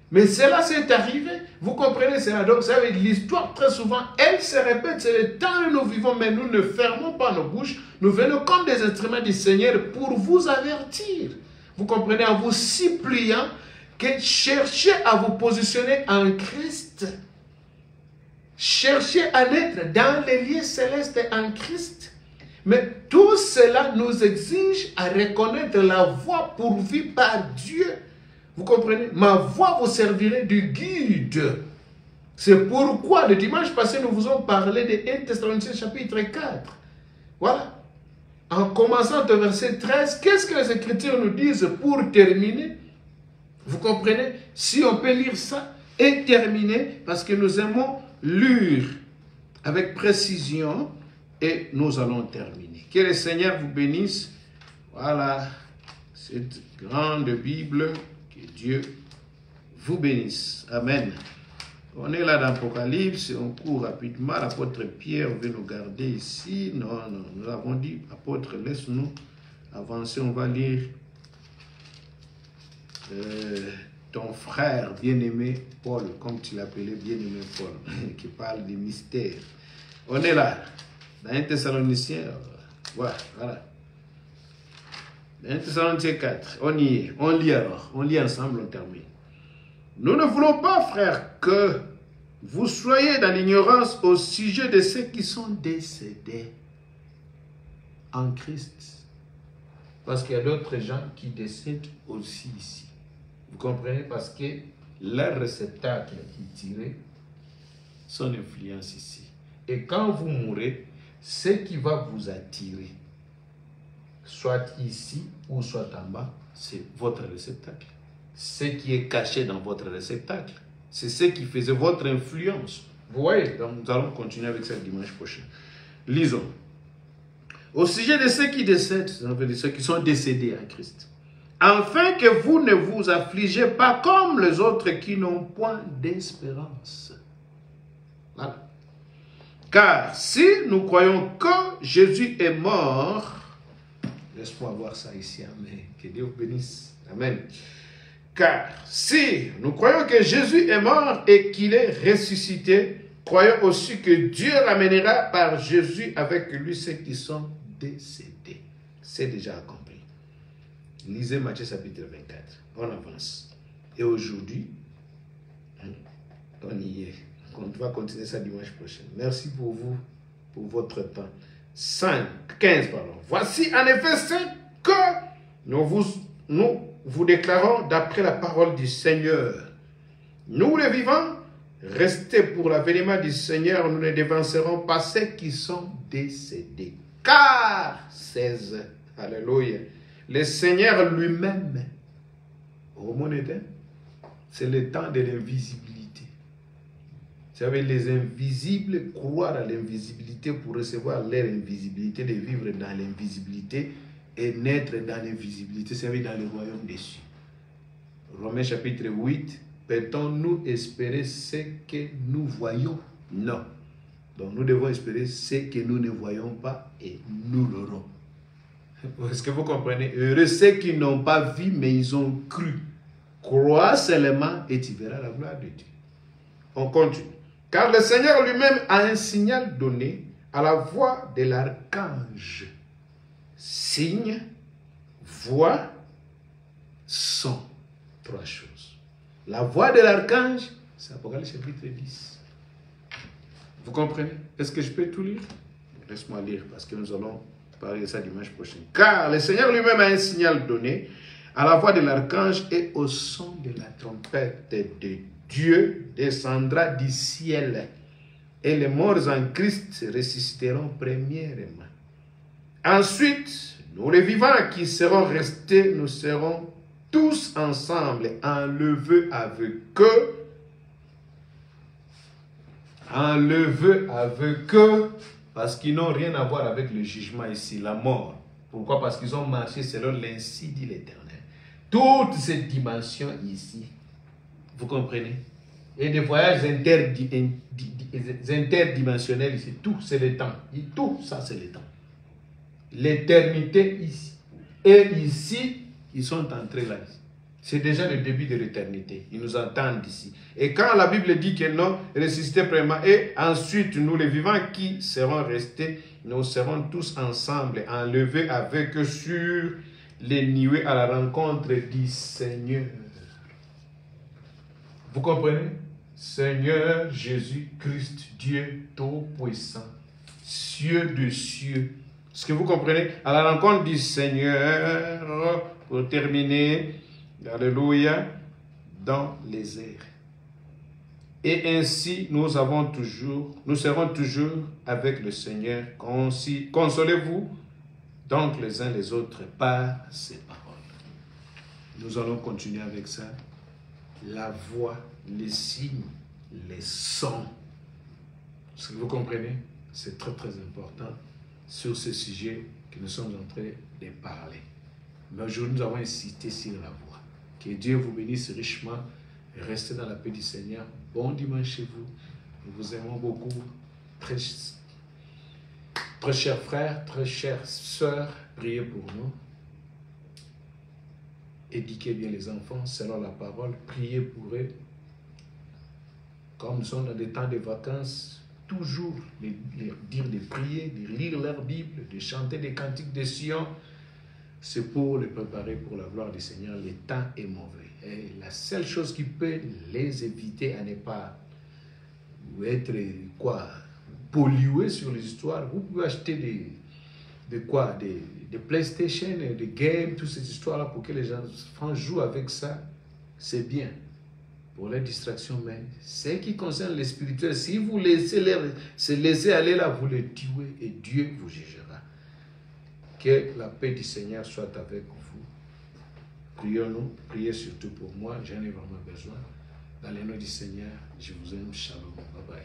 [SPEAKER 1] Mais cela s'est arrivé. Vous comprenez cela Donc, ça l'histoire, très souvent, elle se répète. C'est le temps où nous vivons, mais nous ne fermons pas nos bouches. Nous venons comme des instruments du Seigneur pour vous avertir. Vous comprenez, en vous suppliant que cherchez à vous positionner en Christ. Cherchez à être dans les lieux célestes en Christ. Mais tout cela nous exige à reconnaître la voie pourvue par Dieu. Vous comprenez Ma voix vous servirait du guide. C'est pourquoi le dimanche passé, nous vous avons parlé de 1 Thessaloniciens chapitre 4. Voilà en commençant au verset 13, qu'est-ce que les Écritures nous disent pour terminer? Vous comprenez? Si on peut lire ça et terminer, parce que nous aimons lire avec précision et nous allons terminer. Que le Seigneur vous bénisse. Voilà cette grande Bible. Que Dieu vous bénisse. Amen. On est là dans l'Apocalypse, on court rapidement. L'apôtre Pierre veut nous garder ici. Non, non, nous avons dit, apôtre, laisse-nous avancer. On va lire euh, ton frère bien-aimé Paul, comme tu l'appelais bien-aimé Paul, qui parle des mystères. On est là, dans un Thessalonicien. Voilà, voilà. Dans un Thessaloniciens 4, on y est. On lit alors. On lit ensemble, on termine. Nous ne voulons pas, frère, que vous soyez dans l'ignorance au sujet de ceux qui sont décédés en Christ. Parce qu'il y a d'autres gens qui décèdent aussi ici. Vous comprenez? Parce que leur réceptacle qui tirait son influence ici. Et quand vous mourrez, ce qui va vous attirer, soit ici ou soit en bas, c'est votre réceptacle ce qui est caché dans votre réceptacle. C'est ce qui faisait votre influence, Vous voyez, donc nous allons continuer avec ça dimanche prochain. Lisons. Au sujet de ceux qui décèdent, de ceux qui sont décédés en Christ, afin que vous ne vous affligez pas comme les autres qui n'ont point d'espérance. Voilà. Car si nous croyons que Jésus est mort, laisse-moi voir ça ici, Amen. Que Dieu vous bénisse. Amen. Car si nous croyons que Jésus est mort et qu'il est ressuscité, croyons aussi que Dieu ramènera par Jésus avec lui ceux qui sont décédés. C'est déjà accompli. Lisez Matthieu chapitre 24. On avance. Et aujourd'hui, hein, on y est. On va continuer ça dimanche prochain. Merci pour vous, pour votre temps. 5, 15, pardon. Voici en effet ce que nous vous, nous vous déclarons d'après la parole du Seigneur. Nous les vivants, restez pour l'avènement du Seigneur, nous ne dévancerons pas ceux qui sont décédés. Car, 16, Alléluia, le Seigneur lui-même, c'est le temps de l'invisibilité. Vous savez, les invisibles croient à l'invisibilité pour recevoir leur invisibilité, de vivre dans l'invisibilité et naître dans l'invisibilité, c'est dans le royaume des cieux. Romains chapitre 8, peut-on-nous espérer ce que nous voyons? Non. Donc nous devons espérer ce que nous ne voyons pas et nous l'aurons. Est-ce que vous comprenez? Heureux ceux qui n'ont pas vu mais ils ont cru. Crois seulement et tu verras la gloire de Dieu. On continue. Car le Seigneur lui-même a un signal donné à la voix de l'archange signe, voix, son. Trois choses. La voix de l'archange, c'est Apocalypse chapitre 10. Vous comprenez? Est-ce que je peux tout lire? Laisse-moi lire parce que nous allons parler de ça dimanche prochain. Car le Seigneur lui-même a un signal donné à la voix de l'archange et au son de la trompette de Dieu descendra du ciel et les morts en Christ ressusciteront premièrement. Ensuite, nous les vivants qui serons restés, nous serons tous ensemble enlevés avec eux. Enlevés avec eux, parce qu'ils n'ont rien à voir avec le jugement ici, la mort. Pourquoi? Parce qu'ils ont marché selon l'ainsi dit l'Éternel. Toutes ces dimensions ici, vous comprenez? Et des voyages interdimensionnels ici, tout c'est le temps. tout ça c'est le temps l'éternité ici. Et ici, ils sont entrés là. C'est déjà le début de l'éternité. Ils nous entendent ici. Et quand la Bible dit que non, ressuscité vraiment, et ensuite nous les vivants qui seront restés, nous serons tous ensemble enlevés avec eux sur les nuées à la rencontre du Seigneur. Vous comprenez? Seigneur Jésus-Christ, Dieu Tout-Puissant, cieux de cieux, est-ce que vous comprenez À la rencontre du Seigneur, pour terminer, Alléluia, dans les airs. Et ainsi, nous avons toujours, nous serons toujours avec le Seigneur. Consolez-vous donc les uns les autres par ces paroles. Nous allons continuer avec ça. La voix, les signes, les sons. Est-ce que vous comprenez C'est très très important sur ce sujet que nous sommes en train de parler. Mais aujourd'hui, nous avons insisté sur la voix. Que Dieu vous bénisse richement. Restez dans la paix du Seigneur. Bon dimanche chez vous. Nous vous aimons beaucoup. Très, très chers frères, très chères sœurs, priez pour nous. Éduquez bien les enfants selon la parole. Priez pour eux. Comme nous sommes dans des temps de vacances, toujours les, dire de prier, de lire leur Bible, de chanter des cantiques de Sion, c'est pour les préparer pour la gloire du Seigneur. Le temps est mauvais. Et la seule chose qui peut les éviter à ne pas être quoi pollués sur les histoires, vous pouvez acheter des, de quoi des, des PlayStation, des games, toutes ces histoires-là pour que les gens jouent avec ça. C'est bien pour les distractions mais ce qui concerne les spirituels, si vous laissez les, se laisser aller là, vous les tuez et Dieu vous jugera. Que la paix du Seigneur soit avec vous. Prions-nous, priez surtout pour moi, j'en ai vraiment besoin. Dans les nom du Seigneur, je vous aime. Shalom. Bye bye.